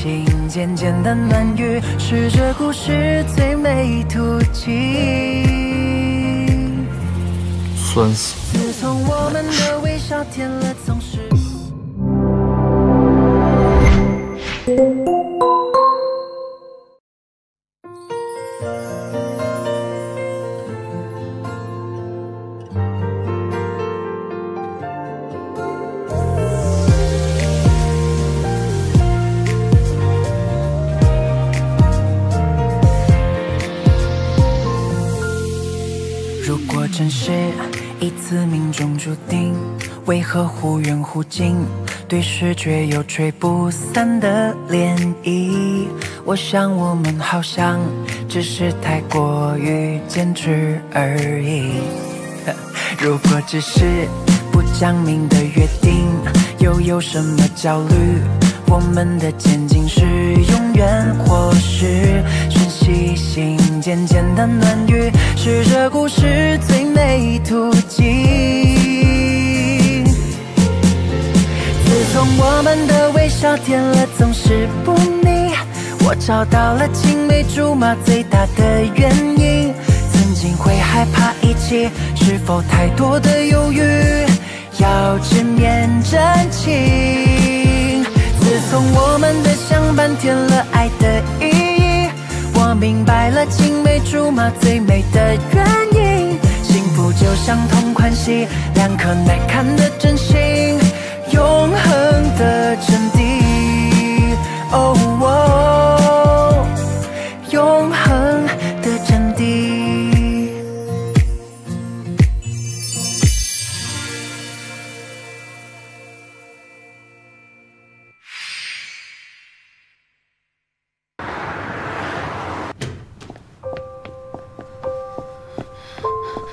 信，简简单单语是这故事最美途径。酸死！自从我们的微笑甜了，总是。忽远忽近？对视却又吹不散的涟漪。我想我们好像只是太过于坚持而已。如果只是不讲明的约定，又有什么焦虑？我们的前进是永远，或是瞬息性简简单暖语，是这故事最美途径。从我们的微笑甜了，总是不腻。我找到了青梅竹马最大的原因。曾经会害怕一起，是否太多的犹豫？要直面真情。自从我们的相伴添了爱的意义，我明白了青梅竹马最美的原因。幸福就像同款戏，两颗耐看的真心，永恒的真谛。哦哦，永恒的真谛。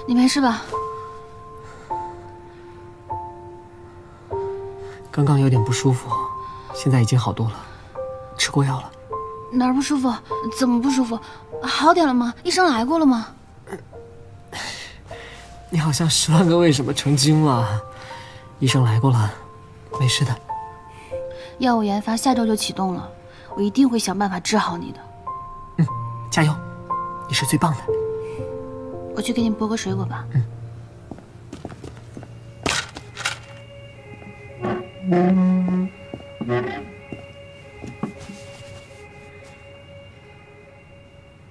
你没事吧？刚刚有点不舒服，现在已经好多了，吃过药了。哪儿不舒服？怎么不舒服？好点了吗？医生来过了吗？你好像十万个为什么成精了，医生来过了，没事的。药物研发下周就启动了，我一定会想办法治好你的。嗯加油，你是最棒的。我去给你剥个水果吧。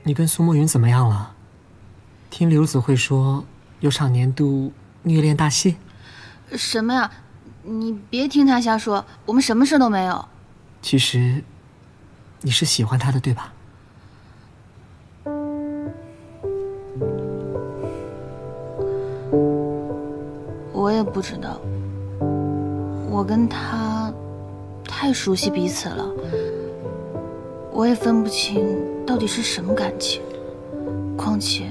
你跟苏墨云怎么样了？听刘子慧说有场年度虐恋大戏。什么呀？你别听他瞎说，我们什么事都没有。其实你是喜欢他的，对吧？我也不知道，我跟他太熟悉彼此了，我也分不清到底是什么感情。况且，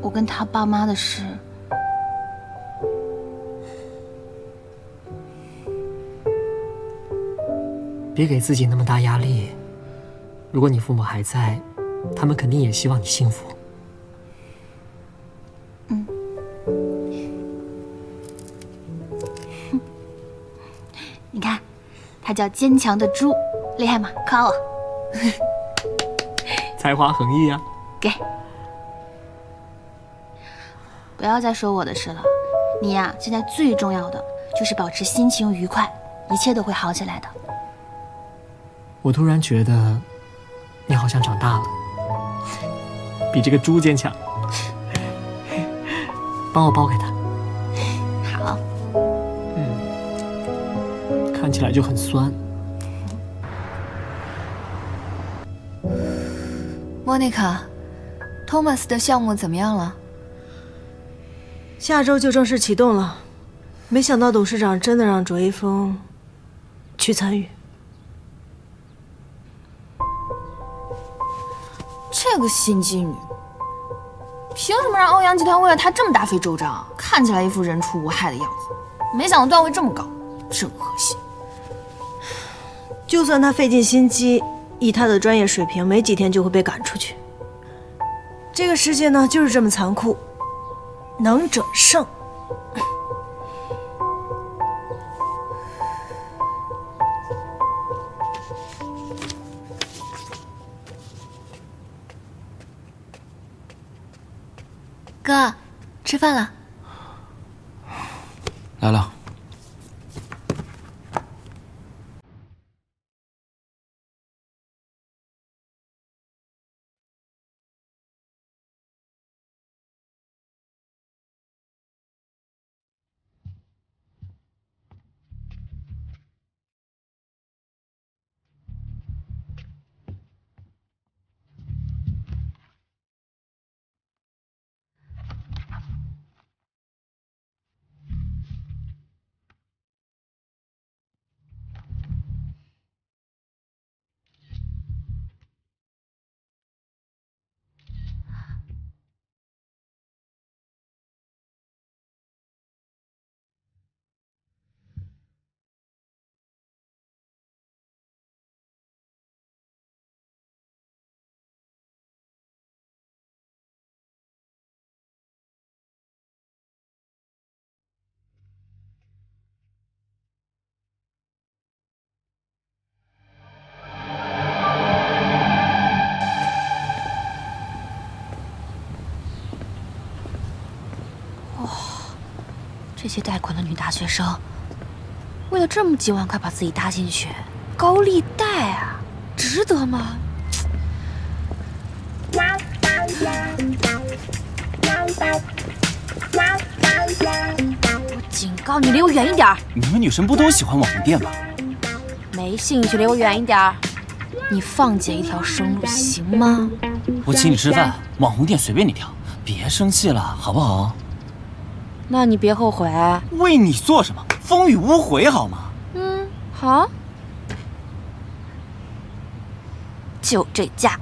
我跟他爸妈的事，别给自己那么大压力。如果你父母还在，他们肯定也希望你幸福。叫坚强的猪，厉害吗？夸我。才华横溢啊！给，不要再说我的事了。你呀，现在最重要的就是保持心情愉快，一切都会好起来的。我突然觉得，你好像长大了，比这个猪坚强。帮我抱给他，看起来就很酸。莫妮卡，托马斯的项目怎么样了？下周就正式启动了，没想到董事长真的让卓一峰去参与。这个心机女，凭什么让欧阳集团为了她这么大费周章？看起来一副人畜无害的样子，没想到段位这么高，真恶心。就算他费尽心机以他的专业水平没几天就会被赶出去。这个世界呢就是这么残酷。能者胜。哥吃饭了。来了。这些贷款的女大学生，为了这么几万块把自己搭进去，高利贷啊，值得吗？我警告你，离我远一点！你们女生不都喜欢网红店吗？没兴趣，离我远一点！你放姐一条生路行吗？我请你吃饭，网红店随便你挑，别生气了，好不好？那你别后悔。为你做什么，风雨无悔，好吗？嗯，好，就这价。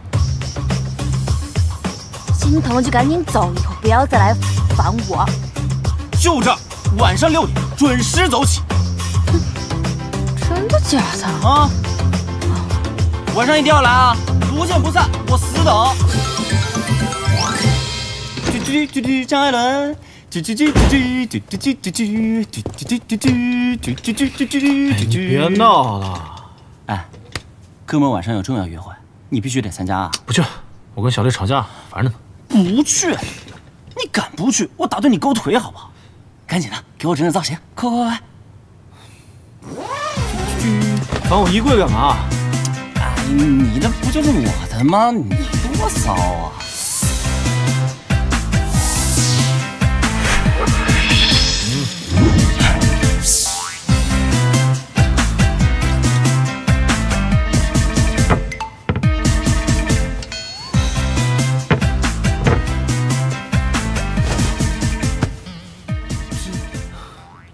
心疼就赶紧走，以后不要再来烦我。就这儿，晚上六点准时走起。真的假的？啊！晚上一定要来啊，不见不散，我死等。嘟嘟嘟嘟，张艾伦。别闹了。哎，哥们晚上有重要约会，你必须得参加啊！不去，我跟小丽吵架，烦着呢。不去？你敢不去？我打断你狗腿好不好？赶紧的，给我整整造型，快快快！翻我衣柜干嘛？哎，你那不就是我的吗？你多骚啊！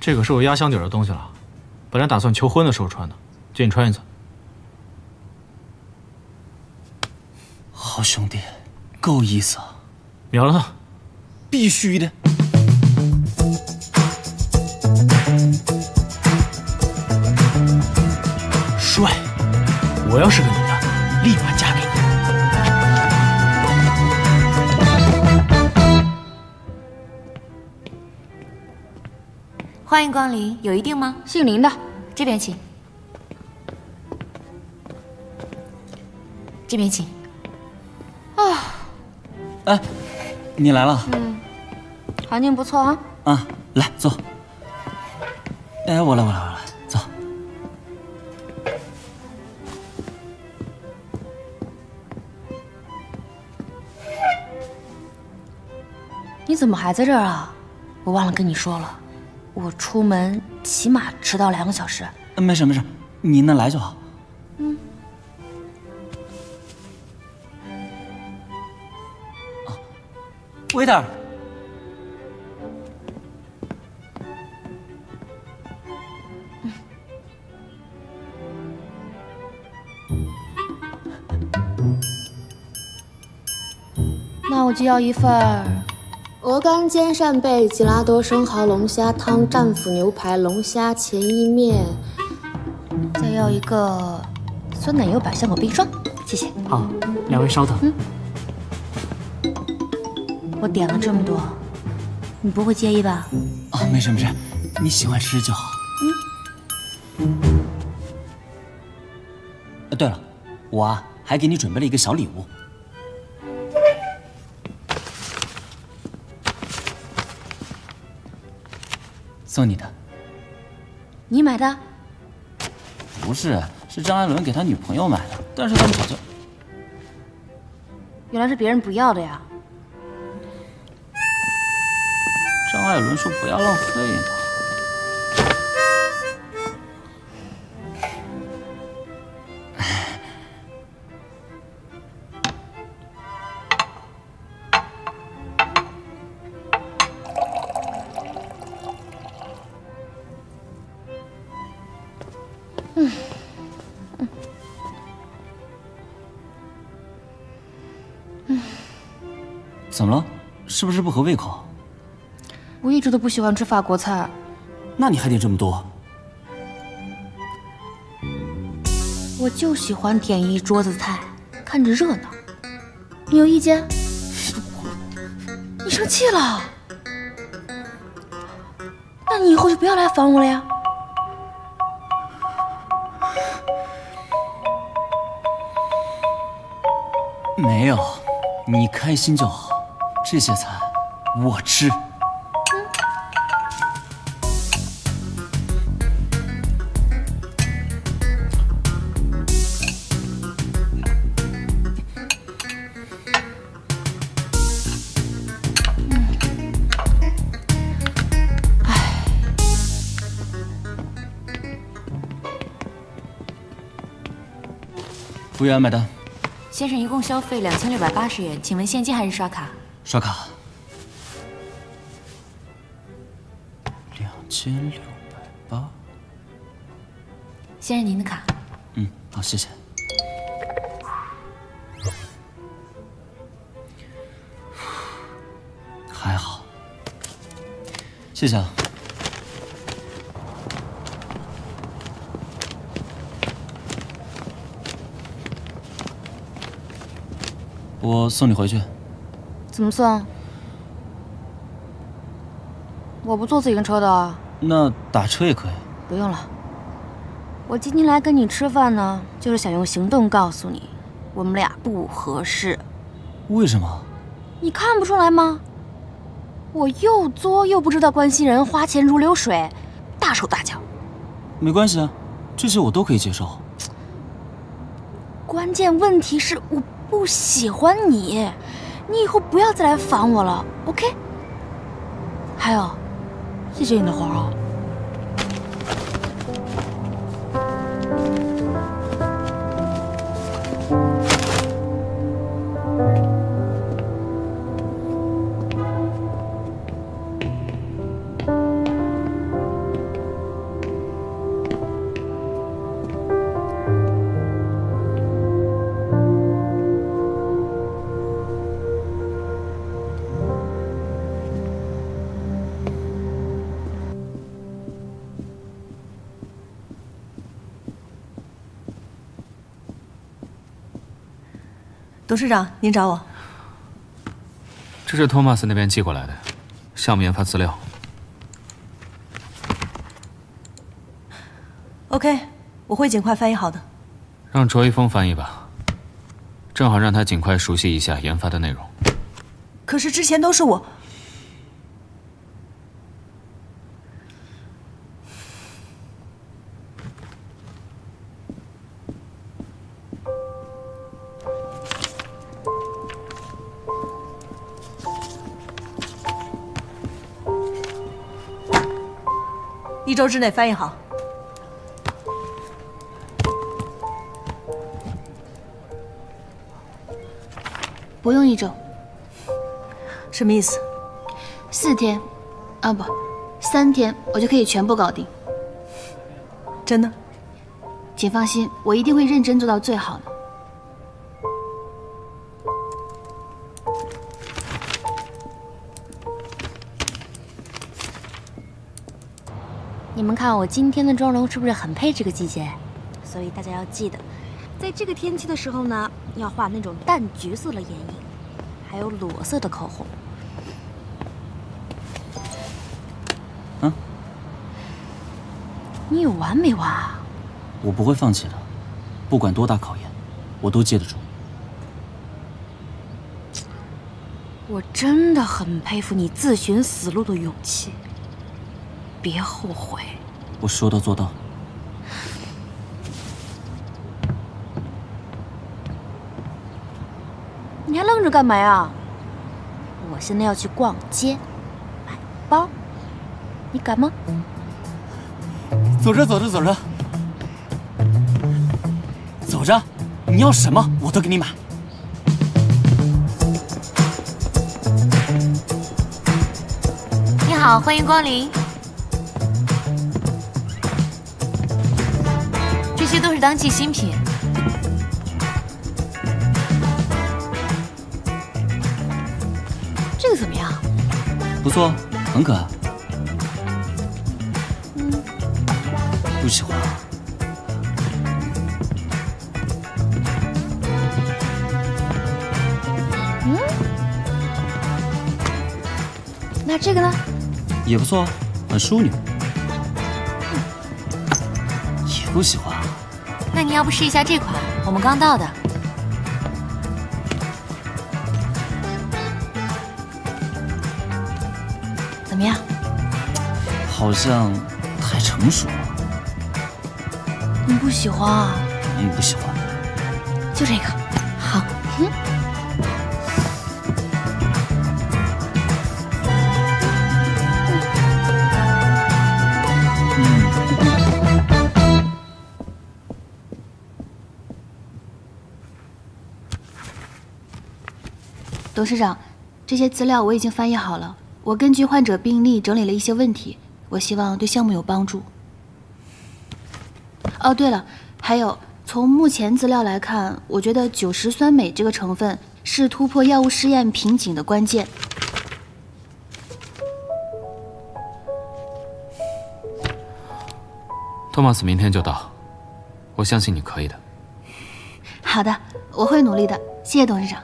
这可是我压箱底的东西了，本来打算求婚的时候穿的，借你穿一次。好兄弟，够意思啊！秒了他，必须的。帅！我要是个女的，立马嫁给欢迎光临，有预定吗？姓林的，这边请。这边请。啊哎，你来了嗯环境不错啊。啊！来坐。哎，我来，我来，我来，走。你怎么还在这儿啊？我忘了跟你说了，我出门起码迟到两个小时。没事没事，你能来就好。嗯。啊，waiter。那我就要一份儿鹅肝煎扇贝、吉拉多生蚝龙虾汤、战斧牛排、龙虾前意面。再要一个酸奶油百香果冰霜，谢谢。好，两位稍等。我点了这么多，你不会介意吧？啊，没事没事，你喜欢吃就好。嗯。对了，我啊还给你准备了一个小礼物。送你的。你买的？不是，是张爱伦给他女朋友买的，但是他们好像。原来是别人不要的呀。张爱伦说不要浪费呢。合胃口？我一直都不喜欢吃法国菜。那你还点这么多？我就喜欢点一桌子菜，看着热闹。你有意见？你生气了？那你以后就不要来烦我了呀。没有，你开心就好。这些菜我吃。服务员买单。先生一共消费两千六百八十元，请问现金还是刷卡？刷卡。千六百八。先生，您的卡。嗯，好，谢谢。还好。谢谢啊。我送你回去。怎么送？我不坐自行车的。那打车也可以。不用了。我今天来跟你吃饭呢，就是想用行动告诉你，我们俩不合适。为什么？你看不出来吗？我又作又不知道关心人，花钱如流水，大手大脚。没关系啊，这些我都可以接受。关键问题是我。不喜欢你，你以后不要再来烦我了，OK？还有，谢谢你的花啊。董事长，您找我。这是托马斯那边寄过来的项目研发资料。OK，我会尽快翻译好的。让卓一峰翻译吧，正好让他尽快熟悉一下研发的内容。可是之前都是我。一周之内翻译好。不用一周。什么意思？四天，啊不，三天，我就可以全部搞定。真的？请放心，我一定会认真做到最好的。看我今天的妆容是不是很配这个季节？所以大家要记得，在这个天气的时候呢，要画那种淡橘色的眼影，还有裸色的口红。嗯？你有完没完啊？我不会放弃的，不管多大考验，我都接得住。我真的很佩服你自寻死路的勇气。别后悔。我说到做到。你还愣着干嘛呀？我现在要去逛街，买包，你敢吗？走着走着走着，走着，你要什么我都给你买。你好，欢迎光临。些都是当季新品。这个怎么样？不错，很可爱。不喜欢。嗯，那这个呢？也不错，很淑女。也不喜欢。那你要不试一下这款？我们刚到的。怎么样？好像太成熟了。你不喜欢啊？嗯，不喜欢。就这个，董事长，这些资料我已经翻译好了。我根据患者病历整理了一些问题，我希望对项目有帮助。哦，对了，还有，从目前资料来看，我觉得酒石酸镁这个成分是突破药物试验瓶颈的关键。托马斯明天就到，我相信你可以的。好的，我会努力的，谢谢董事长。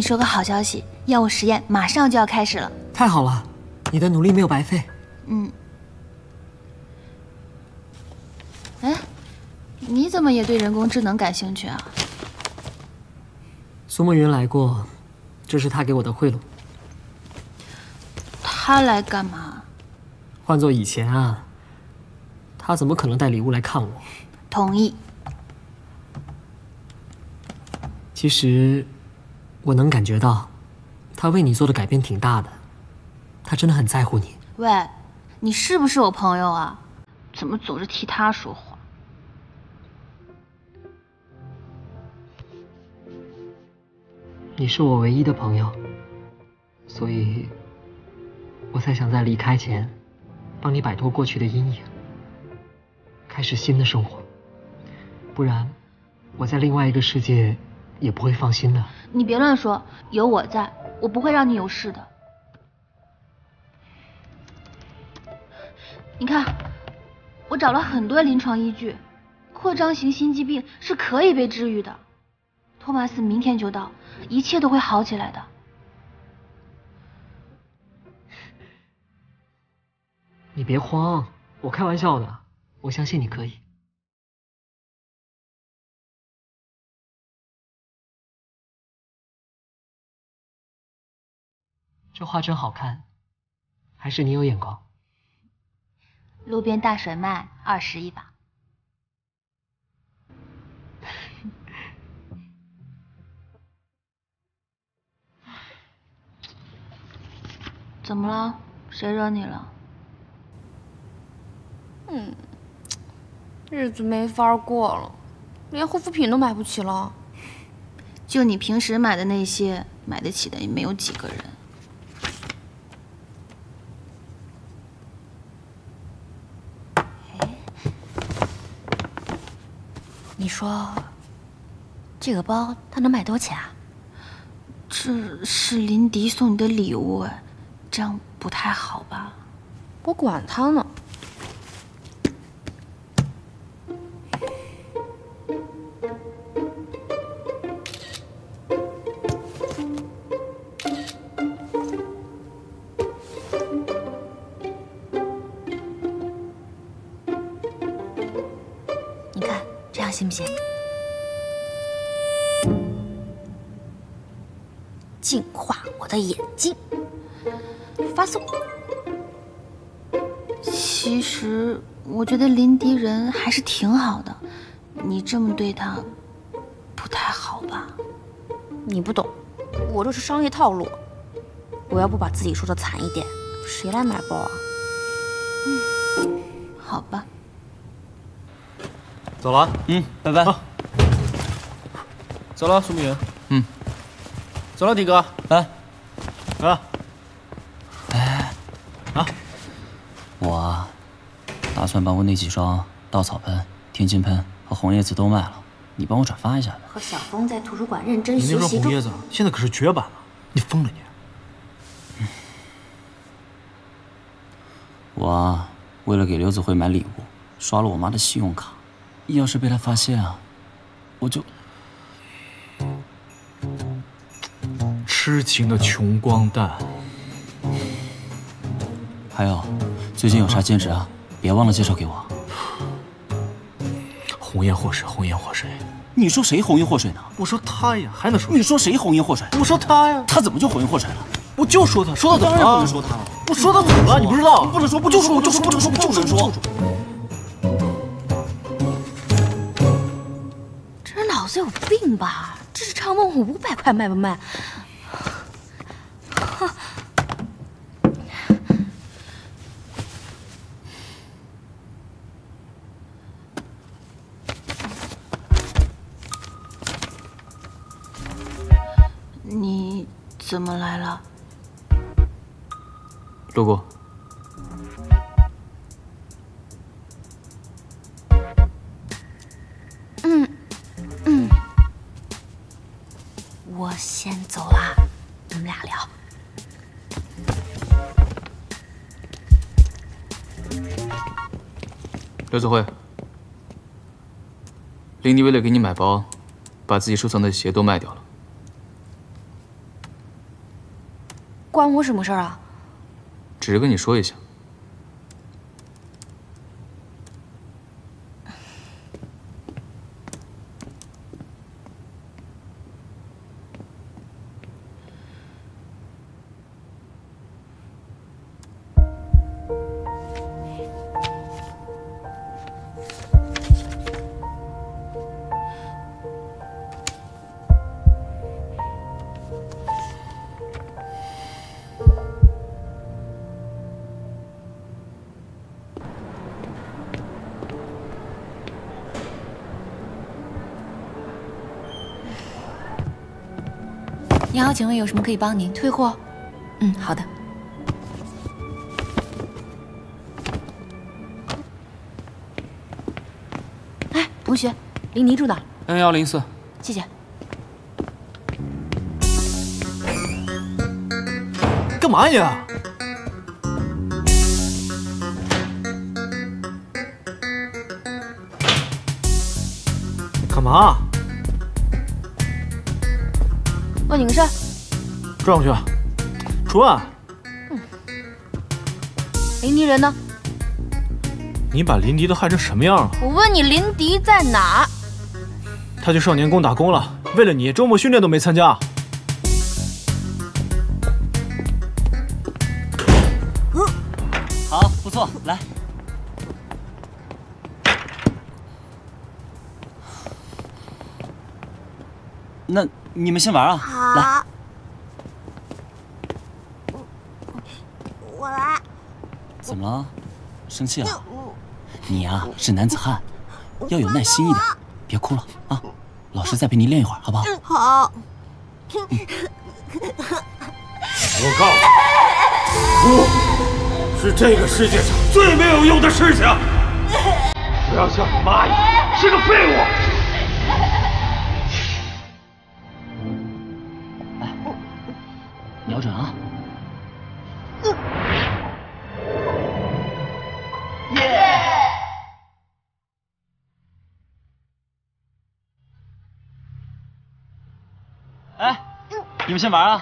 你说个好消息，药物实验马上就要开始了。太好了，你的努力没有白费。嗯。哎，你怎么也对人工智能感兴趣啊？苏梦云来过，这是他给我的贿赂。他来干嘛？换做以前啊，他怎么可能带礼物来看我？同意。其实，我能感觉到，他为你做的改变挺大的，他真的很在乎你。喂，你是不是我朋友啊？怎么总是替他说话？你是我唯一的朋友，所以，我才想在离开前，帮你摆脱过去的阴影，开始新的生活。不然，我在另外一个世界。也不会放心的。你别乱说，有我在，我不会让你有事的。你看，我找了很多临床依据，扩张型心肌病是可以被治愈的。托马斯明天就到，一切都会好起来的。你别慌，我开玩笑的，我相信你可以。这画真好看，还是你有眼光。路边大甩卖，二十一把。怎么了？谁惹你了？嗯，日子没法过了，连护肤品都买不起了。就你平时买的那些，买得起的也没有几个人。你说，这个包它能卖多少钱啊？这是林迪送你的礼物哎，这样不太好吧？我管他呢。觉得林迪人还是挺好的，你这么对他，不太好吧？你不懂，我这是商业套路。我要不把自己说的惨一点，谁来买包啊？嗯，好吧。走了，嗯，拜拜。走了，苏明。嗯。走了，迪哥。来，来。哎，啊，我啊，打算把我那几双稻草喷、天津喷和红叶子都卖了，你帮我转发一下呗。和小峰在图书馆认真学习中。你那双红叶子现在可是绝版了，你疯了你！我啊，为了给刘子慧买礼物，刷了我妈的信用卡。要是被她发现啊，我就……痴情的穷光蛋。还有，最近有啥兼职啊？别忘了介绍给我。红颜祸水，红颜祸水。你说谁红颜祸水呢？我说他呀，还能说？你说谁红颜祸水？我说他呀。他怎么就红颜祸水了？我就说他，说他当然不能说他了。我说他怎么了？你不知道？不能说，不就说，不就说，不能说，不就能说。这人脑子有病吧？这是唱梦，我五百块卖不卖？怎么来了？路过。嗯嗯，我先走啦，你们俩聊。刘子慧，林迪为了给你买包，把自己收藏的鞋都卖掉了。关我什么事啊？只是跟你说一下。好，请问有什么可以帮您？退货。嗯，好的。哎，同学，林尼住哪？N 幺零四。谢谢。干嘛你？干嘛？问你个事儿，转过去，转。林迪人呢？你把林迪都害成什么样了？我问你，林迪在哪？他去少年宫打工了，为了你，周末训练都没参加。嗯，好，不错，来。那。你们先玩啊！来，我来。怎么了？生气了？你呀是男子汉，要有耐心一点，别哭了啊！老师再陪你练一会儿，好不好？好。我告诉你，哭是这个世界上最没有用的事情。不要像你妈一样，是个废物。你们先玩啊！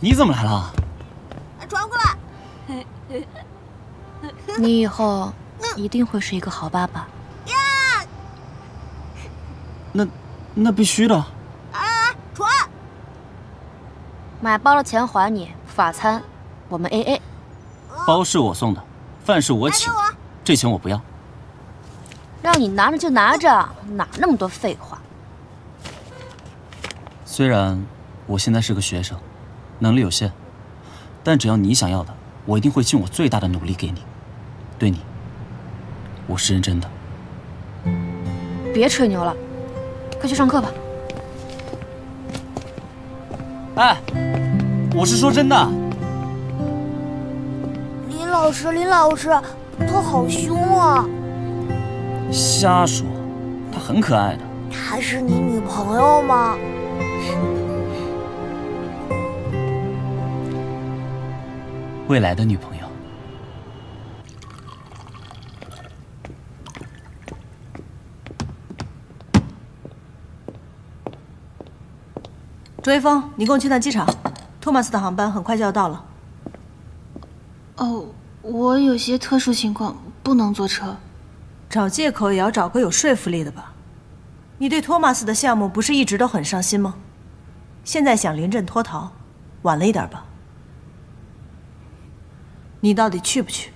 你怎么来了？转过来。你以后一定会是一个好爸爸。那那必须的。买包的钱还你，法餐我们 A A。包是我送的，饭是我请，这钱我不要。让你拿着就拿着，哪那么多废话？虽然我现在是个学生，能力有限，但只要你想要的，我一定会尽我最大的努力给你。对你，我是认真的。别吹牛了，快去上课吧。哎，我是说真的。林老师，林老师，他好凶啊！瞎说，他很可爱的。她是你女朋友吗？未来的女朋友。卓一峰，你跟我去趟机场，托马斯的航班很快就要到了。哦，我有些特殊情况不能坐车。找借口也要找个有说服力的吧？你对托马斯的项目不是一直都很上心吗？现在想临阵脱逃，晚了一点吧？你到底去不去？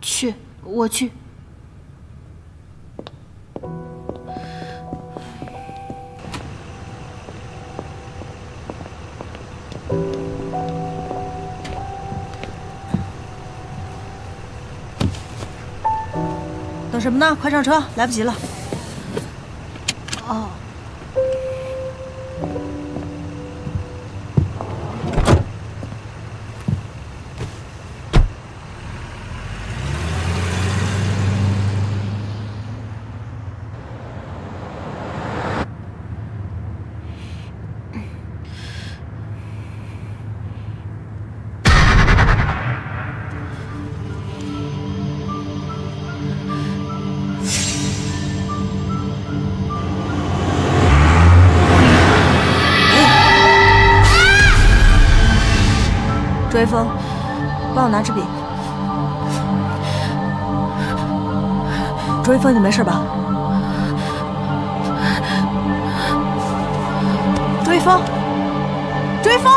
去，我去。等什么呢？快上车，来不及了。哦。拿支笔。卓一峰，你没事吧？卓一峰，卓一峰，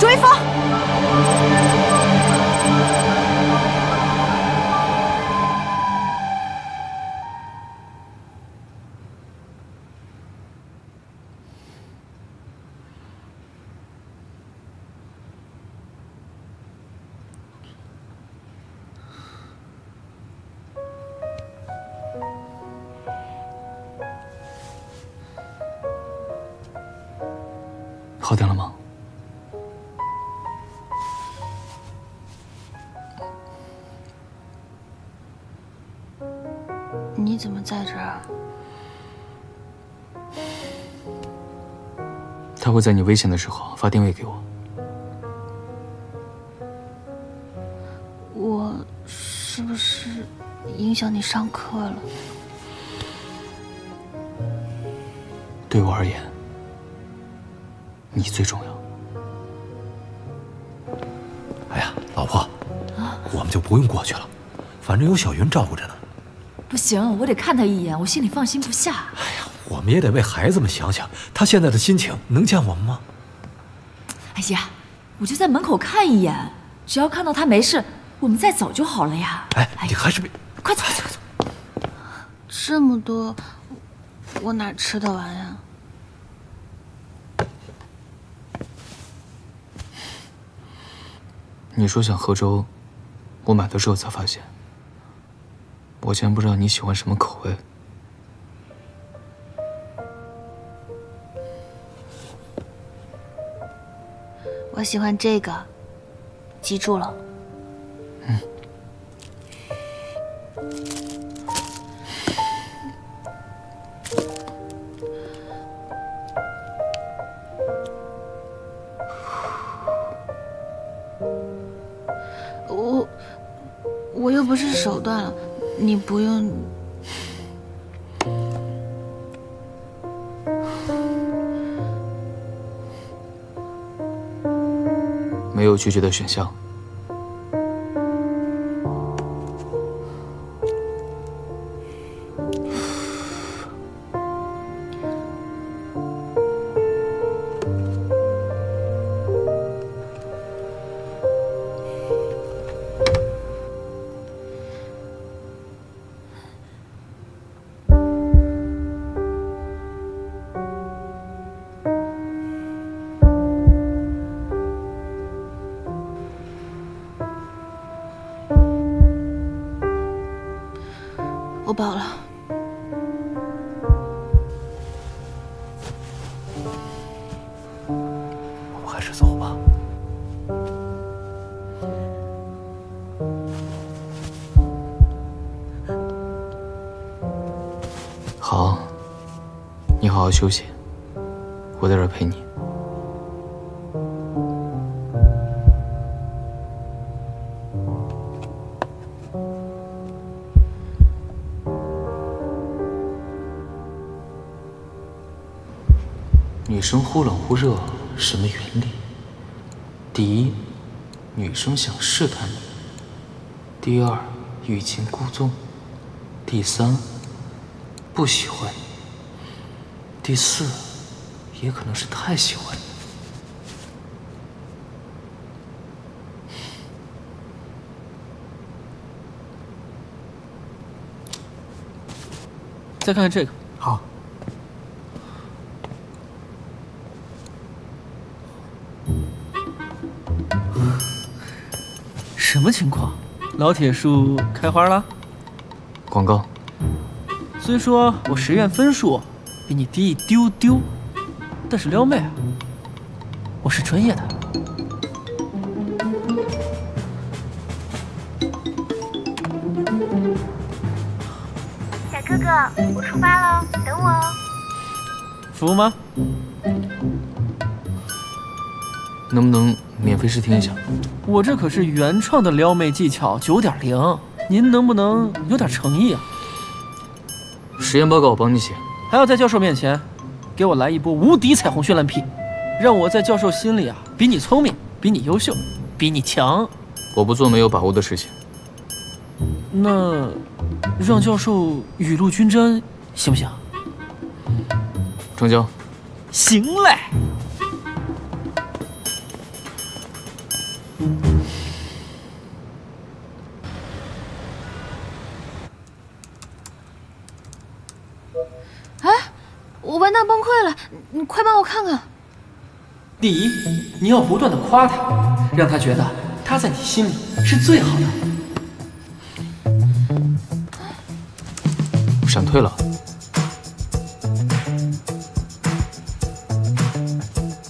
卓一峰。好点了吗？你怎么在这儿？他会在你危险的时候发定位给我。我是不是影响你上课了？对我而言，你最重要。哎呀，老婆，我们就不用过去了，反正有小云照顾着呢。不行，我得看他一眼，我心里放心不下。哎呀我们也得为孩子们想想，他现在的心情能见我们吗？哎呀，我就在门口看一眼，只要看到他没事，我们再走就好了呀。哎，你还是别快走，快走，快走。这么多，我哪吃得完呀？你说想喝粥，我买的时候才发现，我竟然不知道你喜欢什么口味。我喜欢这个，记住了。算了，你不用。没有拒绝的选项。好，你好好休息，我在这陪你。女生忽冷忽热什么原理？第一，女生想试探你；第二，欲擒故纵；第三，不喜欢你；第四，也可能是太喜欢你。再看看这个，好。什么情况？老铁树开花了？广告。虽说我实验分数比你低一丢丢，但是撩妹啊，我是专业的。小哥哥，我出发喽，等我哦。服务吗？能不能免费试听一下？我这可是原创的撩妹技巧九点零，您能不能有点诚意啊？实验报告我帮你写，还要在教授面前给我来一波无敌彩虹绚烂屁，让我在教授心里啊比你聪明，比你优秀，比你强。我不做没有把握的事情。那让教授雨露均沾行不行？成交。行嘞。你快帮我看看。第一，你要不断的夸他，让他觉得他在你心里是最好的。闪退了。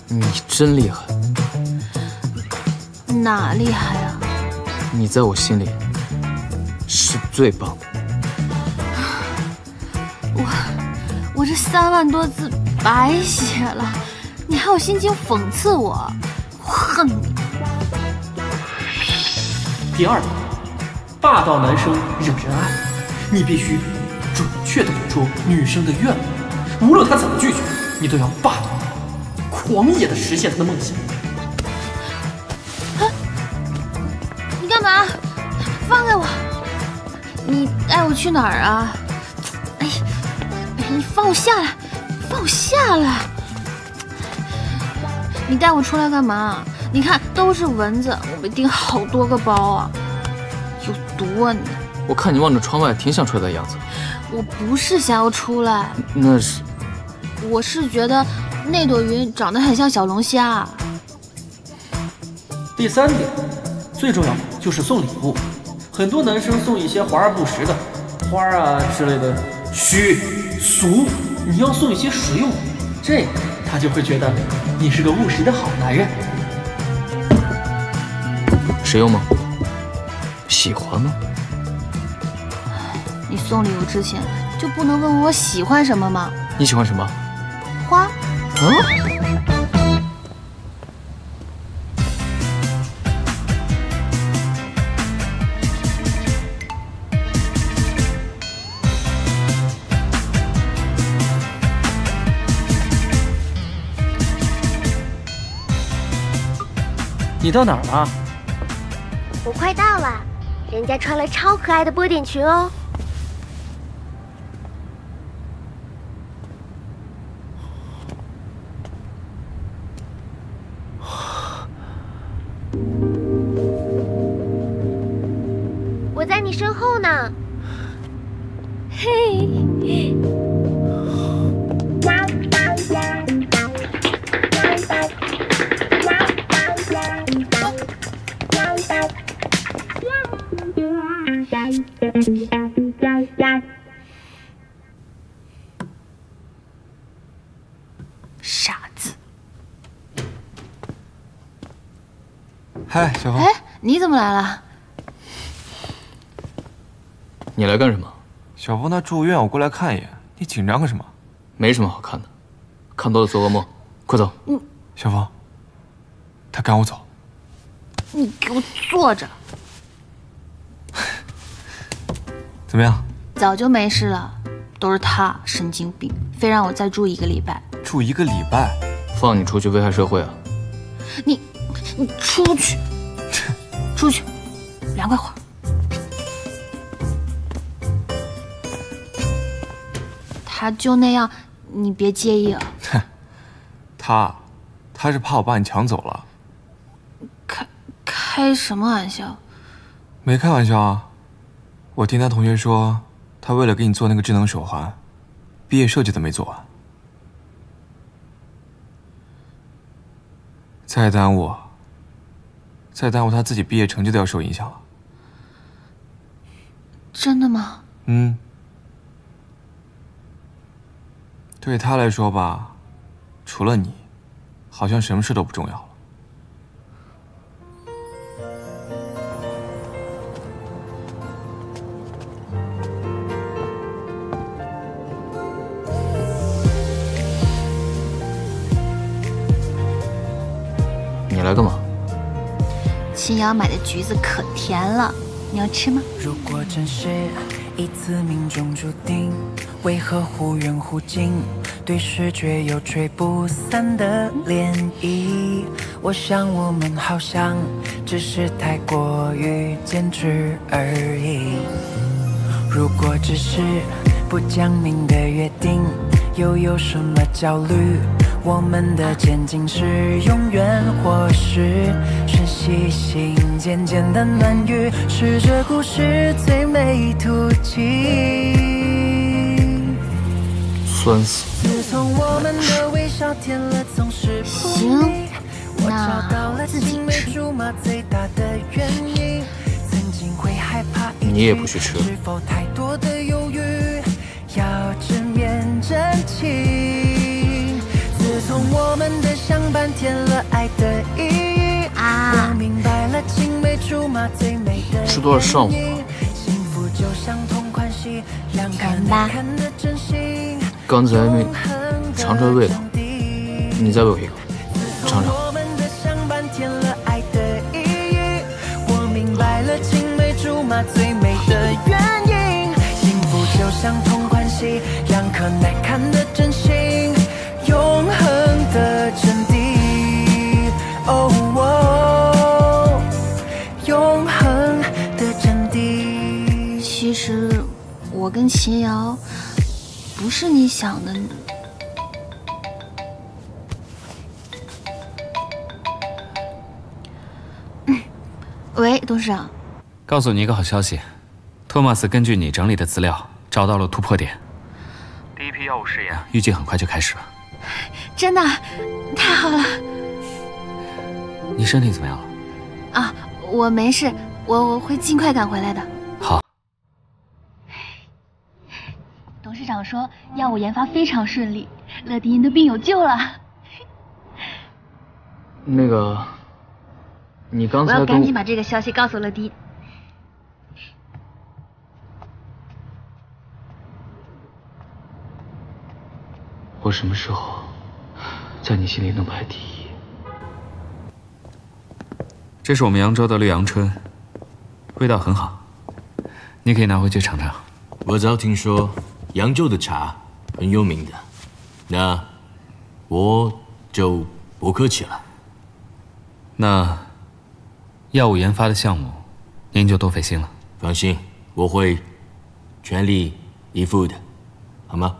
你真厉害。哪厉害啊？你在我心里是最棒的。我我这三万多字白写了，你还有心情讽刺我？我恨你！第二点，霸道男生惹人爱，你必须准确的捕捉女生的愿望，无论她怎么拒绝，你都要霸道的、狂野的实现她的梦想。你干嘛？放开我！你带我去哪儿啊？哎，你放我下来！放我下来！你带我出来干嘛？你看都是蚊子，我被叮好多个包啊！有毒啊你！我看你望着窗外，挺想出来的样子。我不是想要出来，那是……我是觉得那朵云长得很像小龙虾。第三点，最重要的就是送礼物。很多男生送一些华而不实的花啊之类的，虚俗。你要送一些实用的，这样他就会觉得你是个务实的好男人。实用吗？喜欢吗？你送礼物之前就不能问我喜欢什么吗？你喜欢什么？花。啊？你到哪儿了？我快到了，人家穿了超可爱的波点裙哦。傻子。嗨，小峰。哎，你怎么来了？你来干什么？小峰他住院，我过来看一眼。你紧张个什么？没什么好看的，看多了做噩梦。快走！嗯，小峰。他赶我走。你给我坐着。怎么样？早就没事了，都是他神经病，非让我再住一个礼拜。住一个礼拜？放你出去危害社会啊！你，你出去，出去，凉快会儿。他就那样，你别介意啊。哼，他，他是怕我把你抢走了。开开什么玩笑？没开玩笑啊！我听他同学说，他为了给你做那个智能手环，毕业设计都没做完。再耽误，再耽误，他自己毕业成绩都要受影响了。真的吗？嗯。对他来说吧，除了你，好像什么事都不重要了。秦瑶买的橘子可甜了，你要吃吗？如果真是一次命中注定，为何忽远忽近？对视却有吹不散的涟漪。我想我们好像只是太过于坚持而已。如果只是不讲明的约定，又有什么焦虑？我们的渐进是永远，或是瞬息心间简单暖语，是这故事最美途径。酸死！行，那自己吃。你也不许吃。从我们的相伴添了爱的意义，我明白了青梅竹马最美的吃多了上午。幸福就像同款戏，两个难看的真心。刚才没尝出来味道，你再喂我一个，尝尝。我们的相伴添了爱的意义，我明白了青梅竹马最美的原因。幸福就像同款戏，两颗难看的真心。我跟秦瑶不是你想的。喂，董事长。告诉你一个好消息，托马斯根据你整理的资料找到了突破点，第一批药物试验预计很快就开始了。真的，太好了！你身体怎么样了？啊，我没事，我我会尽快赶回来的。好。董事长说药物研发非常顺利，乐迪因的病有救了。那个，你刚才我要赶紧把这个消息告诉乐迪。我什么时候在你心里能排第一？这是我们扬州的绿杨春，味道很好，你可以拿回去尝尝。我早听说扬州的茶很有名的，那我就不客气了。那药物研发的项目，您就多费心了。放心，我会全力以赴的，好吗？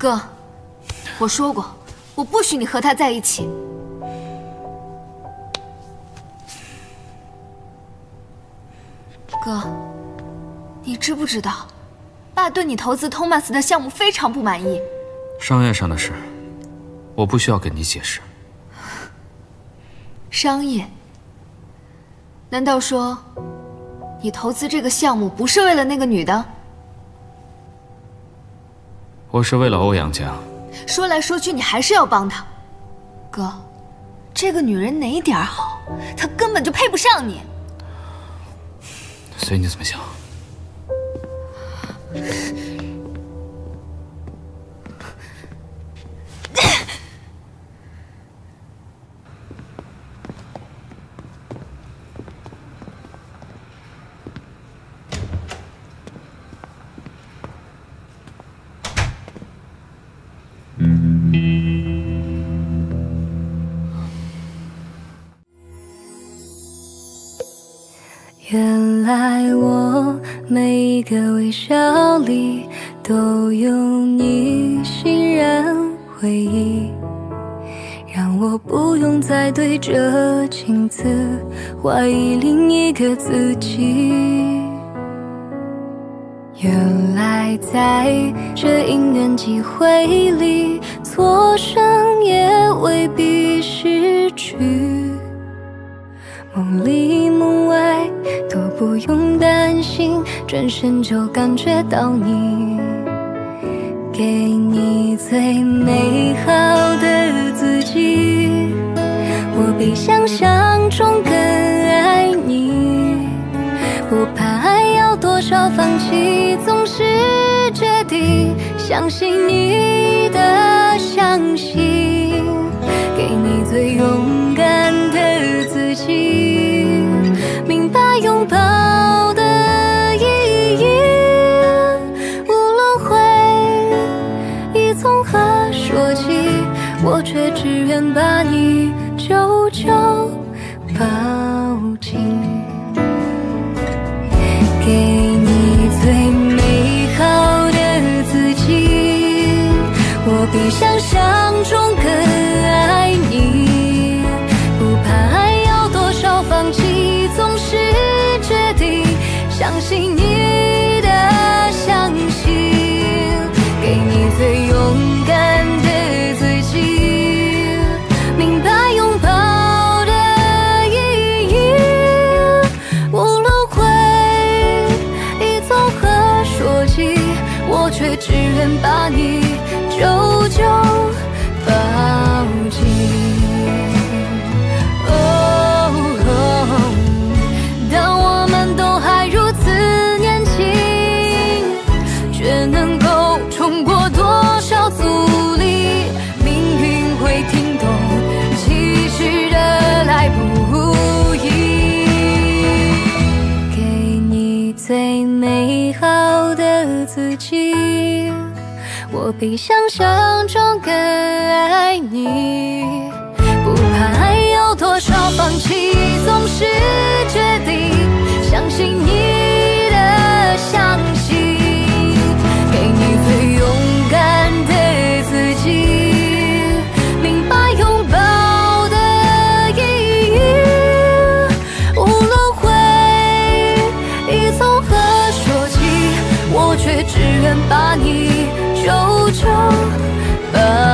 哥，我说过，我不许你和他在一起。哥，你知不知道，爸对你投资托马斯的项目非常不满意。商业上的事，我不需要跟你解释。商业？难道说，你投资这个项目不是为了那个女的？我是为了欧阳家。说来说去，你还是要帮她。哥，这个女人哪点好？她根本就配不上你。随你怎么想。让我不用再对着镜子怀疑另一个自己。原来在这因缘际会里，错身也未必失去。梦里梦外都不用担心，转身就感觉到你，给你最美好的自己。我比想象中更爱你，不怕爱要多少放弃，总是决定相信你的相信，给你最勇敢的自己。比想象中更爱你，不怕爱有多少放弃，总是决定相信你的相信，给你最勇敢的自己，明白拥抱的意义。无论回忆从何说起，我却只愿把你。Oh.